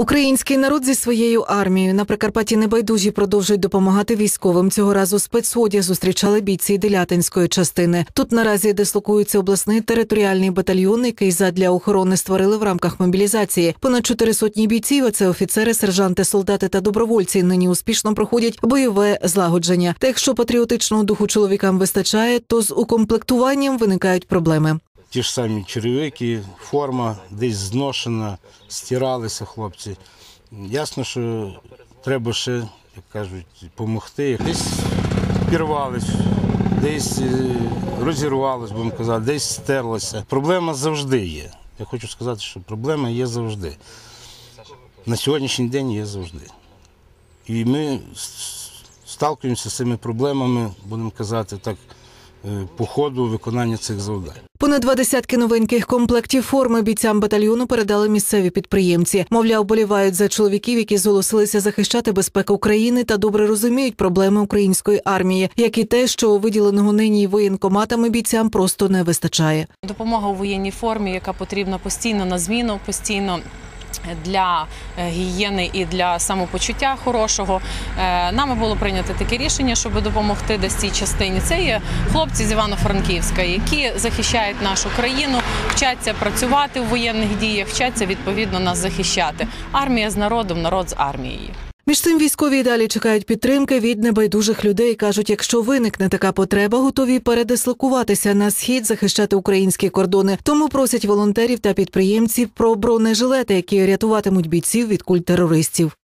Український народ зі своєю армією на Прикарпатті небайдужі продовжують допомагати військовим. Цього разу спецодяг зустрічали бійці Делятинської частини. Тут наразі дислокується обласний територіальний батальйон, який задля охорони створили в рамках мобілізації. Понад чотири сотні бійців, а це офіцери, сержанти, солдати та добровольці. Нині успішно проходять бойове злагодження. Та якщо патріотичного духу чоловікам вистачає, то з укомплектуванням виникають проблеми. Ті ж самі черевики, форма десь зношена, стиралися хлопці. Ясно, що треба ще, як кажуть, допомогти. Десь пірвались, десь е, розірвалось, будемо казати, десь стерлося. Проблема завжди є. Я хочу сказати, що проблема є завжди. На сьогоднішній день є завжди. І ми сталкуємося з цими проблемами, будемо казати так, по ходу виконання цих завдань. Понад два десятки новеньких комплектів форми бійцям батальйону передали місцеві підприємці. Мовляв, болівають за чоловіків, які зголосилися захищати безпеку України та добре розуміють проблеми української армії, як і те, що виділеного нині воєнкоматами бійцям просто не вистачає. Допомога у воєнній формі, яка потрібна постійно на зміну, постійно. Для е, гігієни і для самопочуття хорошого Е, нами було прийнято таке рішення, щоб допомогти десь цій частині. Це є хлопці з Івано-Франківська, які захищають нашу країну, вчаться працювати в воєнних діях, вчаться відповідно нас захищати. Армія з народом, народ з армією. Між цим військові й далі чекають підтримки від небайдужих людей. кажуть, якщо виникне така потреба, готові передислокуватися на схід, захищати українські кордони. Тому просять волонтерів та підприємців про бронежилети, які рятуватимуть бійців від куль терористів.